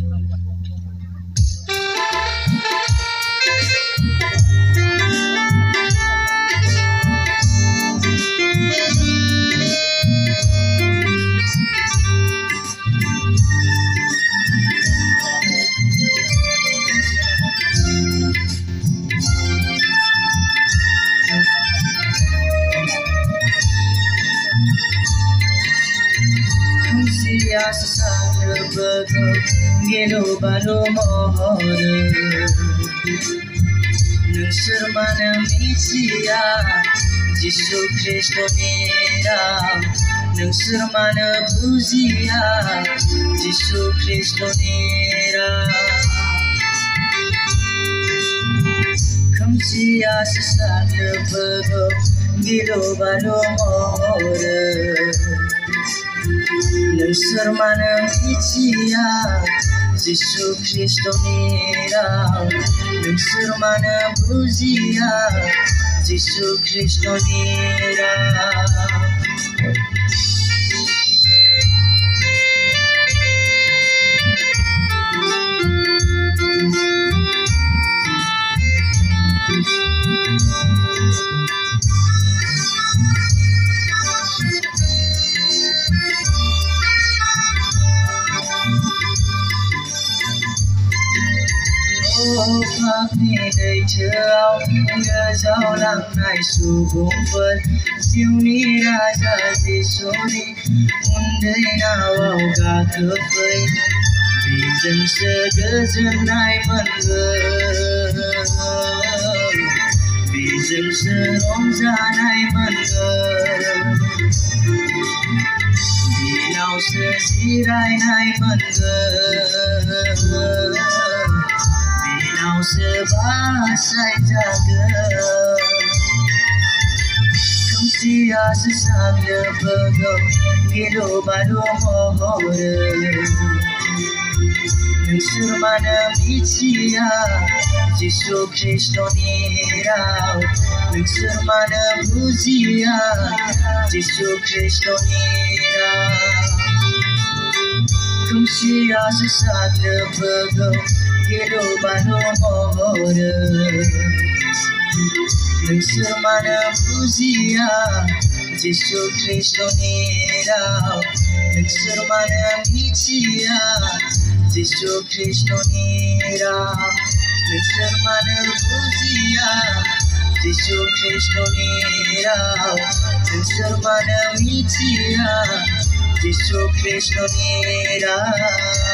Thank you. asasana bago ginubano mohon Nang surmana misiya Jisu Kristo niram Nang surmana buziya Jisu Kristo niram Kamsiya sasana bago ginubano mohon नोंसोर मानो मिथिया जिसु ख्रिस्ट'नि राव नोंसोर मानो बुजिया जिसु ख्रिस्ट'नि Rao pháp thì đầy trao đưa giao lăng này su bốn phân siêu ni ra ra gì số đi un đây nào vào cả thơ vây vì dân sơ đỡ dân ai vẫn ngờ vì dân sơ đón ra nay vẫn ngờ vì nào sơ sĩ rai nay vẫn ngờ ভাষায় জাগা Kumsiya sa saglabagam Gilobado hohora Nagsurmana mitsiya Jisu Kristo niraw Nagsurmana muziya Jisu Kristo niraw Kumsiya sa saglabagam গেল বানো মোর দুশ্মন বুঝিয়া যিশু কৃষ্ণ নেরাও দুশ্মন misia যিশু কৃষ্ণ নেরাও দুশ্মন বুঝিয়া যিশু কৃষ্ণ নেরাও দুশ্মন মিছিয়া যিশু কৃষ্ণ নেরাও